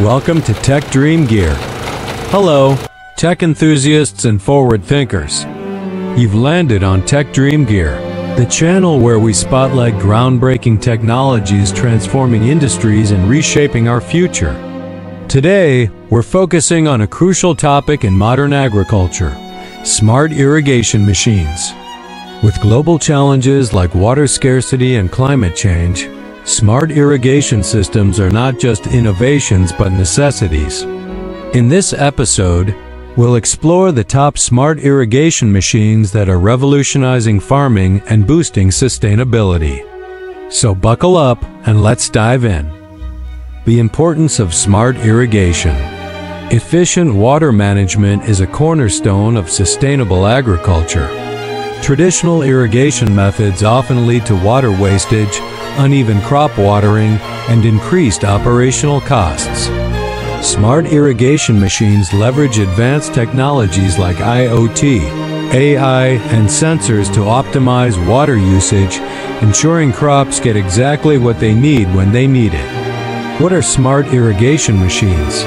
Welcome to Tech Dream Gear. Hello, tech enthusiasts and forward thinkers. You've landed on Tech Dream Gear, the channel where we spotlight groundbreaking technologies transforming industries and reshaping our future. Today, we're focusing on a crucial topic in modern agriculture smart irrigation machines. With global challenges like water scarcity and climate change, smart irrigation systems are not just innovations but necessities. In this episode, we'll explore the top smart irrigation machines that are revolutionizing farming and boosting sustainability. So buckle up and let's dive in. The importance of smart irrigation. Efficient water management is a cornerstone of sustainable agriculture. Traditional irrigation methods often lead to water wastage, uneven crop watering, and increased operational costs. Smart irrigation machines leverage advanced technologies like IoT, AI, and sensors to optimize water usage, ensuring crops get exactly what they need when they need it. What are smart irrigation machines?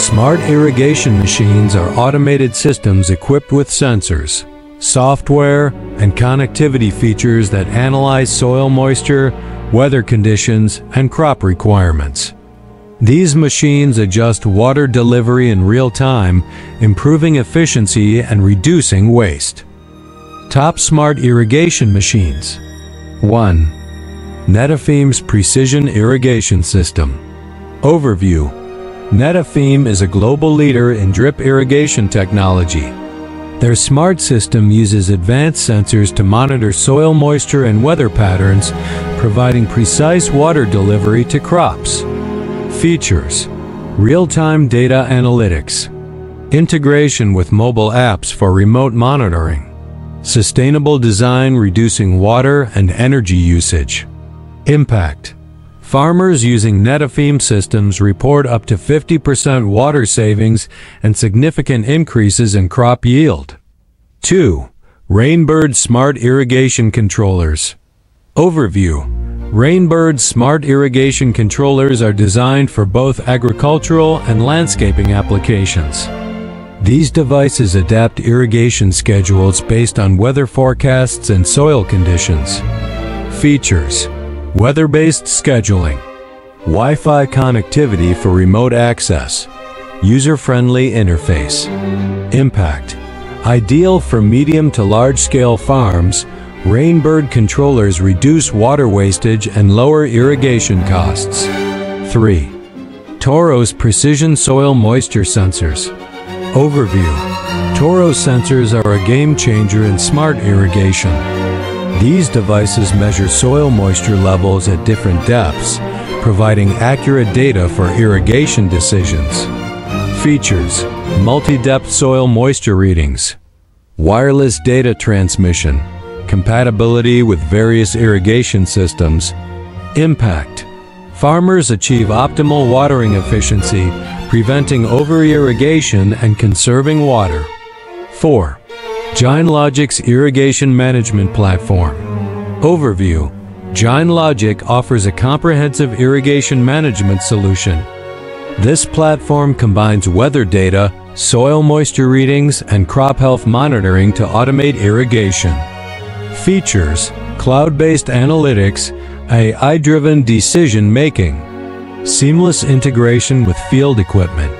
Smart irrigation machines are automated systems equipped with sensors, software, and connectivity features that analyze soil moisture, weather conditions, and crop requirements. These machines adjust water delivery in real time, improving efficiency and reducing waste. Top smart irrigation machines 1. Netafim's Precision Irrigation System Overview Netafim is a global leader in drip irrigation technology. Their smart system uses advanced sensors to monitor soil moisture and weather patterns, providing precise water delivery to crops. Features. Real-time data analytics. Integration with mobile apps for remote monitoring. Sustainable design reducing water and energy usage. Impact Farmers using Netafim systems report up to 50% water savings and significant increases in crop yield. 2. Rain Bird Smart Irrigation Controllers Overview Rain Bird Smart Irrigation Controllers are designed for both agricultural and landscaping applications. These devices adapt irrigation schedules based on weather forecasts and soil conditions. Features Weather-based scheduling, Wi-Fi connectivity for remote access, user-friendly interface. Impact, ideal for medium to large-scale farms, Rain Bird controllers reduce water wastage and lower irrigation costs. 3. Toro's Precision Soil Moisture Sensors Overview Toro sensors are a game changer in smart irrigation. These devices measure soil moisture levels at different depths, providing accurate data for irrigation decisions. Features Multi-depth soil moisture readings Wireless data transmission Compatibility with various irrigation systems Impact Farmers achieve optimal watering efficiency, preventing over-irrigation and conserving water. 4. JainLogic's Irrigation Management Platform Overview JainLogic offers a comprehensive irrigation management solution. This platform combines weather data, soil moisture readings, and crop health monitoring to automate irrigation. Features Cloud-based analytics, AI-driven decision-making, seamless integration with field equipment.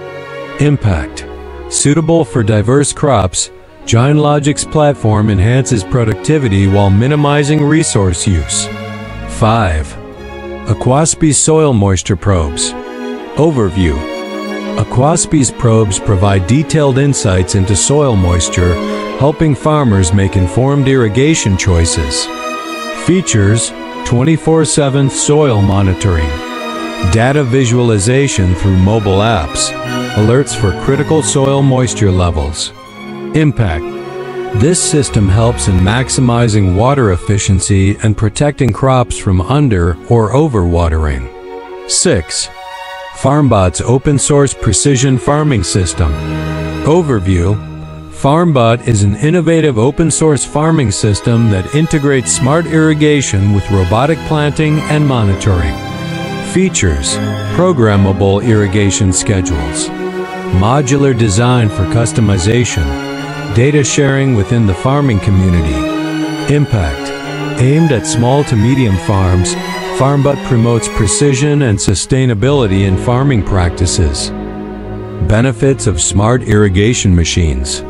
Impact Suitable for diverse crops, JainLogic's platform enhances productivity while minimizing resource use. 5. AquaSpy's Soil Moisture Probes Overview AquaSpy's probes provide detailed insights into soil moisture, helping farmers make informed irrigation choices. Features 24-7 soil monitoring, data visualization through mobile apps, alerts for critical soil moisture levels. Impact. This system helps in maximizing water efficiency and protecting crops from under or overwatering. 6. FarmBot's open source precision farming system. Overview FarmBot is an innovative open source farming system that integrates smart irrigation with robotic planting and monitoring. Features Programmable irrigation schedules, modular design for customization, data sharing within the farming community. Impact Aimed at small to medium farms, FarmBot promotes precision and sustainability in farming practices. Benefits of smart irrigation machines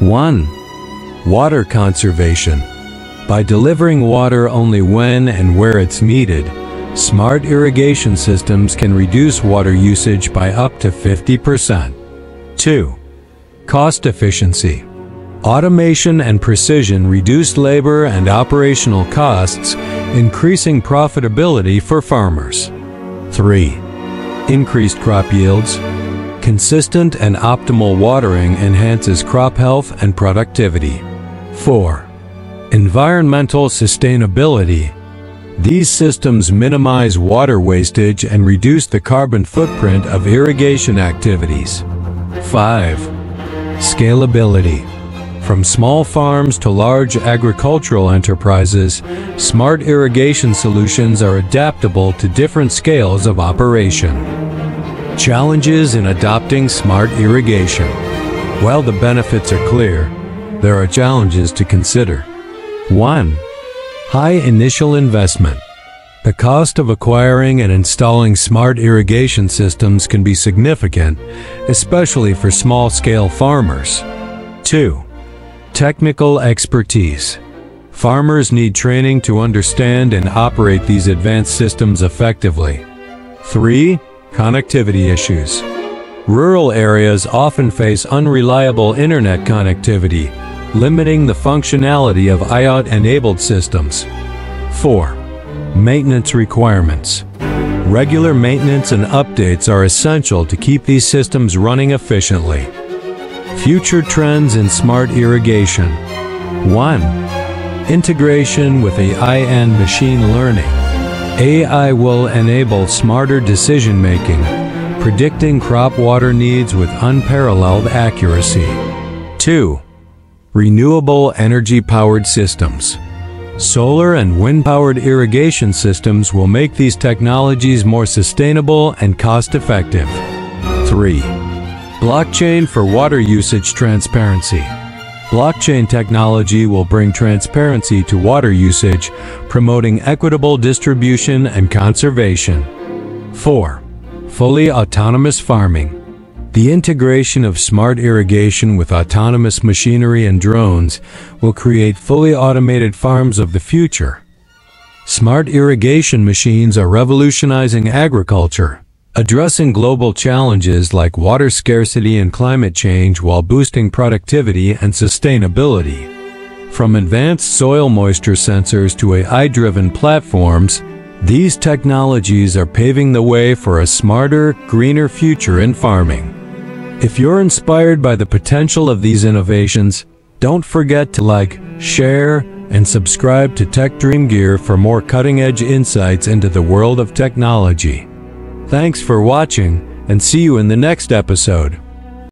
1. Water conservation. By delivering water only when and where it's needed, smart irrigation systems can reduce water usage by up to 50%. 2. Cost efficiency. Automation and precision reduce labor and operational costs, increasing profitability for farmers. 3. Increased crop yields. Consistent and optimal watering enhances crop health and productivity. 4. Environmental sustainability. These systems minimize water wastage and reduce the carbon footprint of irrigation activities. 5. Scalability. From small farms to large agricultural enterprises, smart irrigation solutions are adaptable to different scales of operation. Challenges in adopting smart irrigation. While the benefits are clear, there are challenges to consider. 1. High initial investment. The cost of acquiring and installing smart irrigation systems can be significant, especially for small-scale farmers. 2. Technical expertise. Farmers need training to understand and operate these advanced systems effectively. 3. Connectivity issues. Rural areas often face unreliable internet connectivity, limiting the functionality of IoT-enabled systems. 4. Maintenance requirements. Regular maintenance and updates are essential to keep these systems running efficiently. Future trends in smart irrigation. 1. Integration with AI and machine learning. AI will enable smarter decision making, predicting crop water needs with unparalleled accuracy. 2. Renewable energy powered systems. Solar and wind powered irrigation systems will make these technologies more sustainable and cost effective. 3. Blockchain for water usage transparency. Blockchain technology will bring transparency to water usage, promoting equitable distribution and conservation. 4. Fully autonomous farming. The integration of smart irrigation with autonomous machinery and drones will create fully automated farms of the future. Smart irrigation machines are revolutionizing agriculture, addressing global challenges like water scarcity and climate change while boosting productivity and sustainability. From advanced soil moisture sensors to AI-driven platforms, these technologies are paving the way for a smarter, greener future in farming. If you're inspired by the potential of these innovations, don't forget to like, share, and subscribe to Tech Dream Gear for more cutting-edge insights into the world of technology. Thanks for watching, and see you in the next episode.